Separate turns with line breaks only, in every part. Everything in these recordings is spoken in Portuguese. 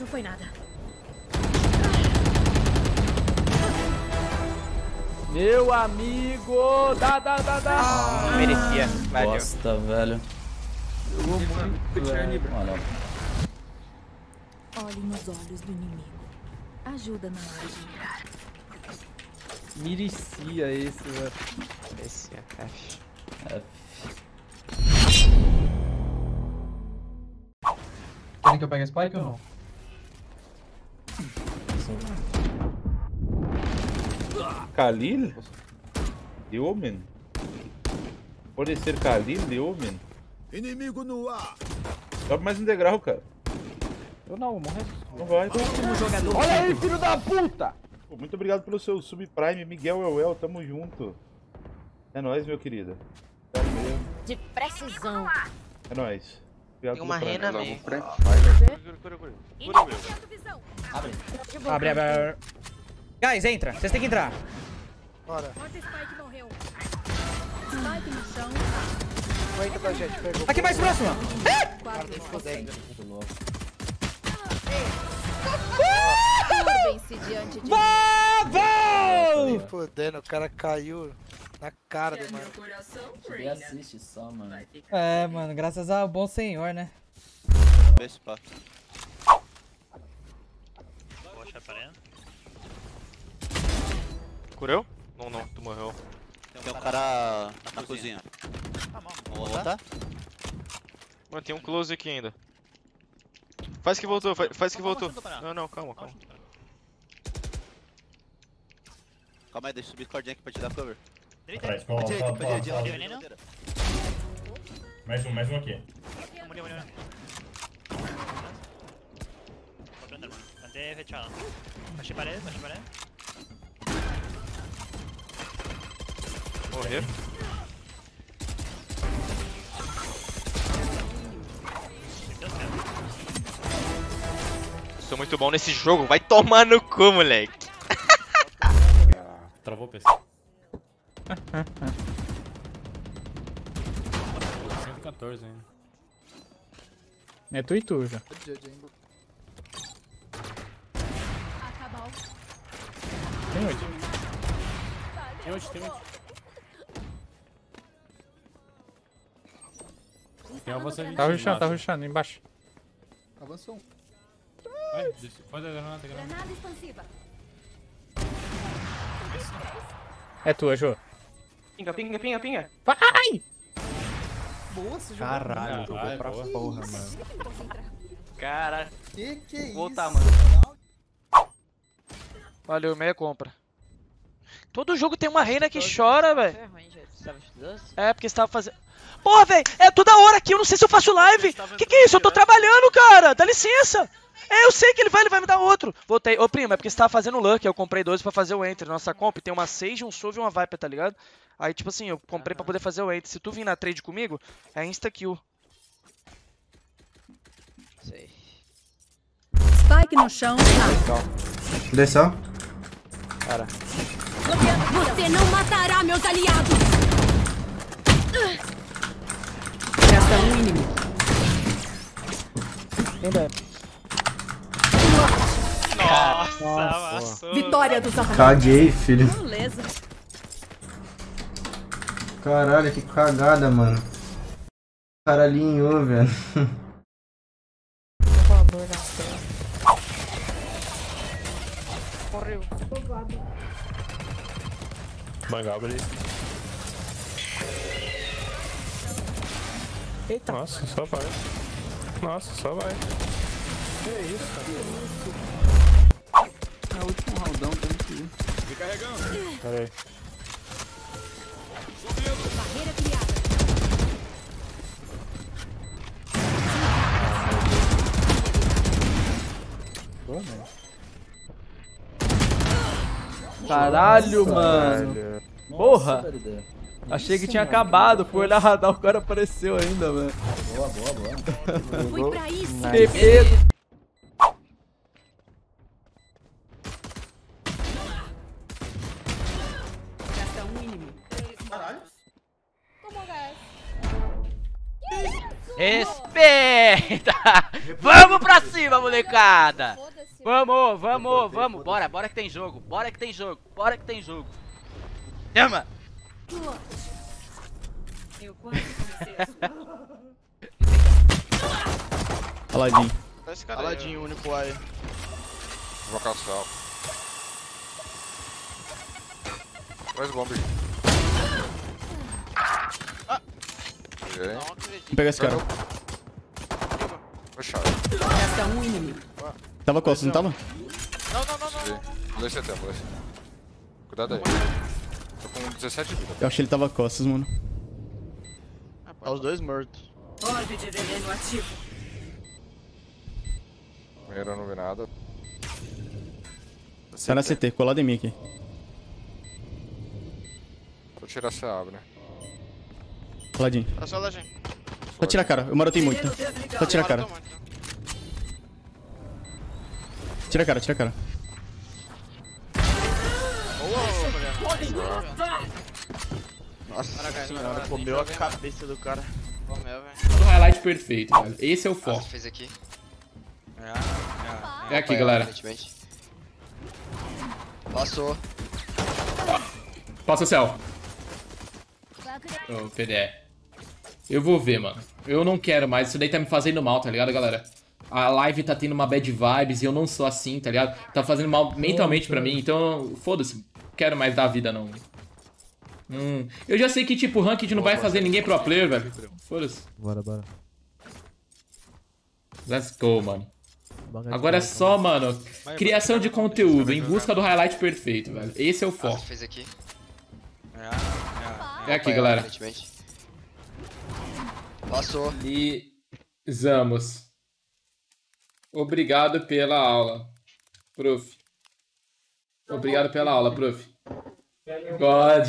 Não foi nada.
Meu amigo! Dá, dá, dá, dá!
Ah, merecia. Valeu.
Bosta, velho.
Jogou muito, velho.
Olha,
Olhe nos olhos do inimigo. Ajuda na hora de lutar.
Merecia esse, velho.
Merecia, F.
é,
Querem que eu pegue a spike ou não?
Khalil? De homem? Pode ser Khalil de homem?
Inimigo no ar.
Sobe mais um degrau, cara.
Eu não, morre.
Não vai.
Olha aí, filho da puta!
Pô, muito obrigado pelo seu subprime, Miguel Euel, tamo junto. É nóis, meu querido. Mesmo.
De precisão.
É nóis.
Tem uma rena meio.
Abre, abre, abre. Guys, entra. Vocês têm que entrar.
Porta Spike no chão.
Aguenta da gente, pegou.
Aqui mais
de
Vamos!
Se fudendo, o cara caiu na cara do mano.
e assiste só, mano.
É, mano, graças ao bom senhor, né?
Vê se pá.
Cureu? Não, não, tu morreu.
Tem um cara na cozinha. Vamos voltar?
Mano, tem um close aqui ainda. Faz que voltou, faz, faz que voltou. Não, não, calma, calma.
Calma aí, deixa eu subir cordinha aqui pra te dar cover.
Atrás,
Pra
com
direita, pra direita,
ó, ó,
direita.
Mais um, mais um aqui.
Morrer. Sou muito bom nesse jogo, vai tomar no cu, moleque.
Travou o PC. 114 ainda.
É tu e tu já. Tem oito.
Tem onde, tem onde? Tem uma você
Tá rushando, tá rushando, embaixo.
Avançou um.
Vai, pode a granada, a granada.
Granada expansiva.
É tua, Jô.
Pinga, pinga, pinga, pinga.
Vai!
Boa, você jogou.
Caralho, jogou pra
porra, mano.
Cara,
Que que é isso?
voltar, mano.
Valeu, meia compra.
Todo jogo tem uma reina que chora, velho.
É,
porque você tava fazendo. Porra, velho, é toda hora aqui, eu não sei se eu faço live. Que que é isso? Eu tô trabalhando, cara. Dá licença. É, eu sei que ele vai, ele vai me dar outro. Voltei. Ô, primo, é porque você tava fazendo Luck, eu comprei dois pra fazer o Enter. Nossa comp tem uma Sage, um Sove e uma Viper, tá ligado? Aí, tipo assim, eu comprei pra poder fazer o Enter. Se tu vir na trade comigo, é insta-kill.
Spike no chão.
Desceu?
Você não matará meus aliados. Resta um inimigo.
Nossa, amassou.
Vitória dos atacantes.
Caguei, filho.
Beleza.
Caralho, que cagada, mano. O cara alinhou, velho.
Mangal, beleza. Eita. Nossa, só vai. Nossa, só vai.
É o último roundão, tem que ir.
Pera aí.
Caralho, mano. Porra! Achei que tinha acabado, fui olhar radar, o cara apareceu ainda, mano.
Boa, boa, boa.
Fui pra isso.
TP.
Que isso?
Respeita! Vamos pra cima, molecada! Vamos, vamos, vamos! Bora, bora que tem jogo! Bora que tem jogo! Bora que tem jogo! Chama!
Eu quase comecei a
Aladim.
Aladinho, único aí. Invocação. Faz bomba aí.
Vamos pegar esse cara.
Fechado.
Resta um inimigo.
Tava costas, não tava?
Não, não, não, não. Vou descer tempo, vou descer. Cuidado aí. Tô com 17 de vida.
Eu achei ele tava costas, mano.
Tá os dois mortos.
Orbe de veneno ativo.
Primeiro eu não vi nada.
Tá na CT, colado em mim aqui.
Vou tirar essa abre, né?
Coladinho.
Tá só Aladinho.
Só tira a cara, eu marotei muito. Só tira a cara. Tira a cara, tira a cara.
Nossa senhora, comeu a cabeça do cara. Comeu, velho.
Highlight perfeito, velho. Esse é o foco.
fez aqui.
É aqui, galera.
Passou.
Passa céu. Ô, PDE. Eu vou ver, mano. Eu não quero mais. Isso daí tá me fazendo mal, tá ligado, galera? A live tá tendo uma bad vibes e eu não sou assim, tá ligado? Tá fazendo mal mentalmente pra mim, então foda-se. Quero mais dar vida, não. Hum. Eu já sei que, tipo, Ranked não vai fazer ninguém pro player, velho. Foda-se.
Bora, bora.
Let's go, mano. Agora é só, mano, criação de conteúdo em busca do highlight perfeito, velho. Esse é o foco.
Fez aqui.
É aqui, galera.
Passou.
Lisamos. Obrigado pela aula, prof. Obrigado pela aula, prof. God.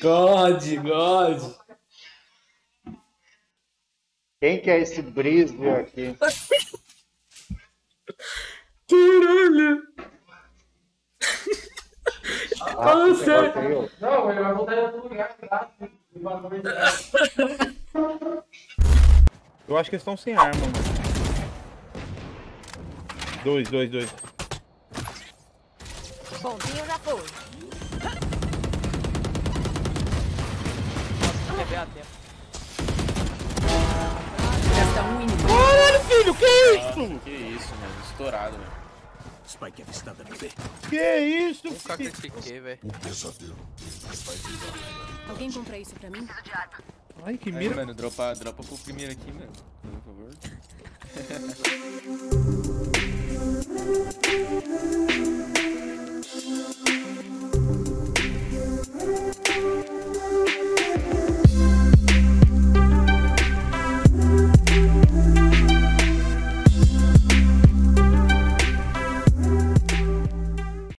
God, God.
Quem que é esse brisbe aqui?
Caralho.
Ah,
Nossa.
Não, ele vai voltar em outro lugar. tá?
Eu acho que eles estão sem arma, mano. Dois, dois, dois.
Pontinho já foi.
Caralho, filho, que isso?
Que isso, mano. Estourado, velho.
Spike avistada no B.
Que isso,
Nunca
filho?
critiquei, velho.
Um pesadelo.
Alguém compra isso pra mim?
Ai, que mira.
Aí, mano, dropa, dropa pro primeiro aqui, mano. Por favor.